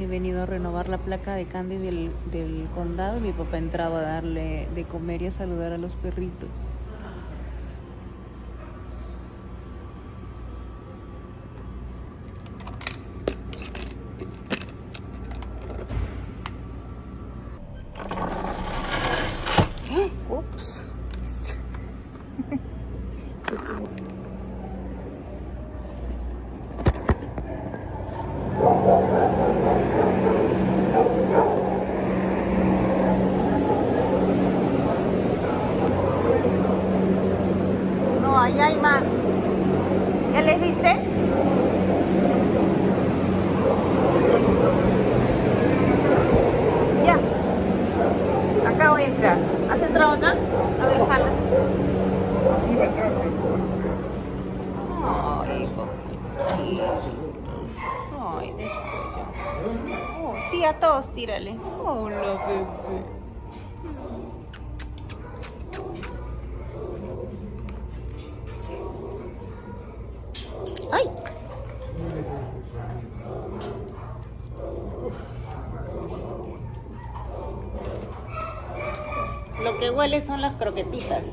He venido a renovar la placa de Candy del, del condado mi papá entraba a darle de comer y a saludar a los perritos. Ahí hay más. ¿Ya les diste? Ya. Acá voy a entrar. ¿Has entrado acá? A ver, jala. Ay, Ay, después Oh, sí, a todos tírales. Hola, bebé. ¡Ay! Lo que huele son las croquetitas.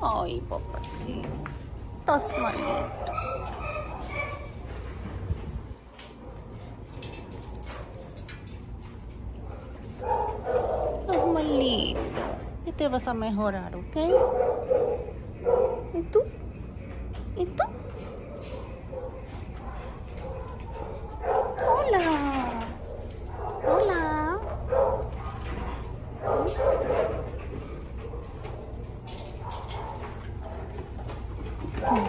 Ay, papacito. Estás malito. Estás malito. Ya te vas a mejorar, ¿ok? ¿Y tú? ¿Y tú? Hola. Hola. Hola.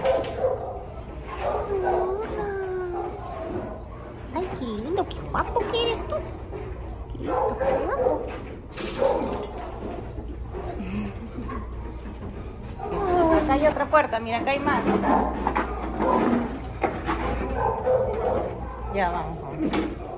Ay, qué lindo, qué guapo que eres tú. Qué lindo, Hay otra puerta, mira, acá hay más. Ya vamos, vamos.